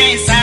tristeza.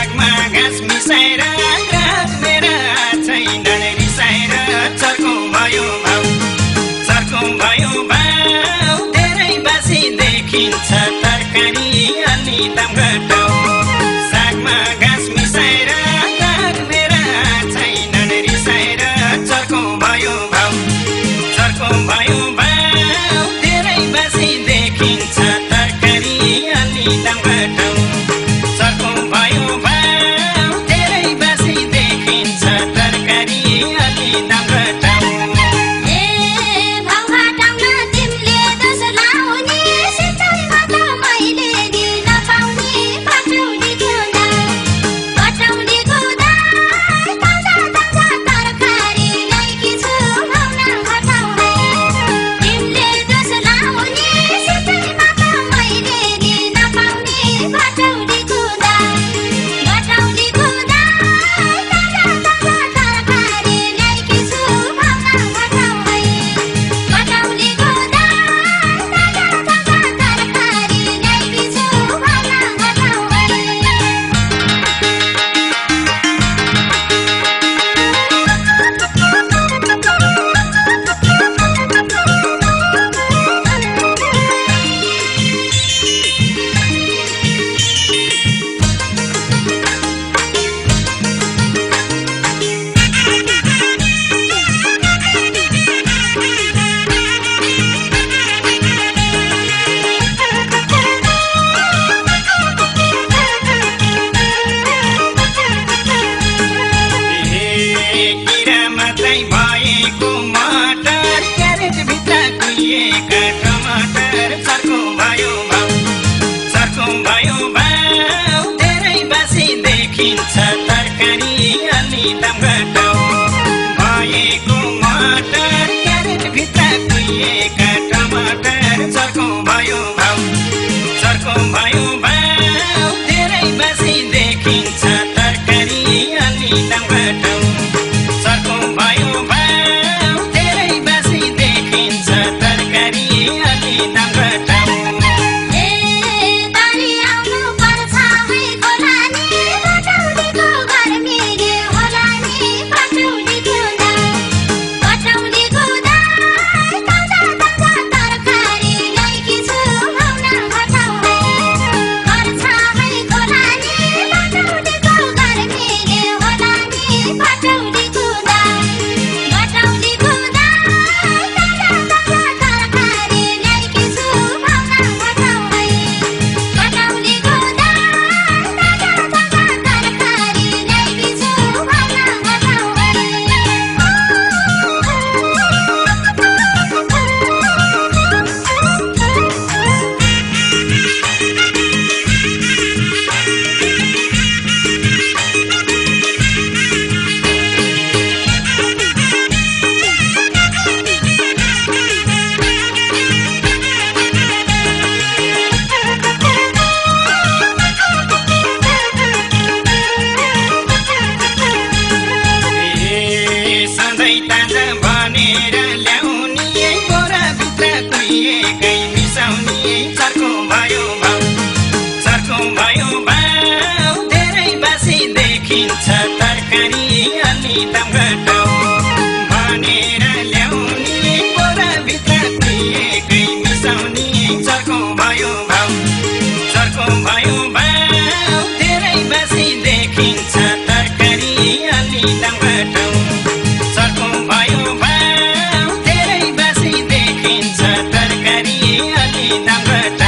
Ramadan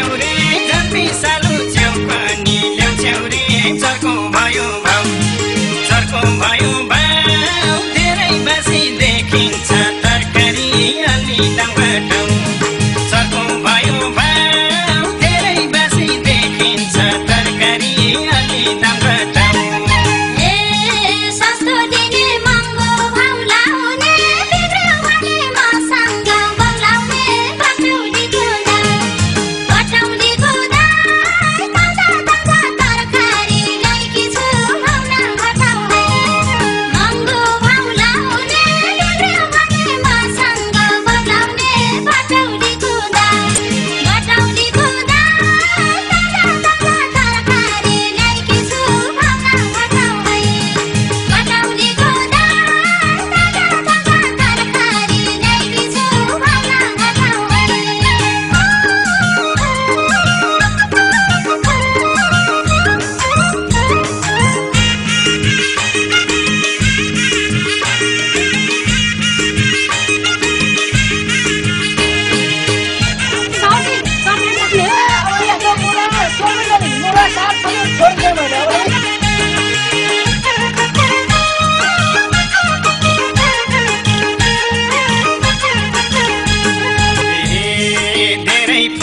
down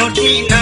Martina.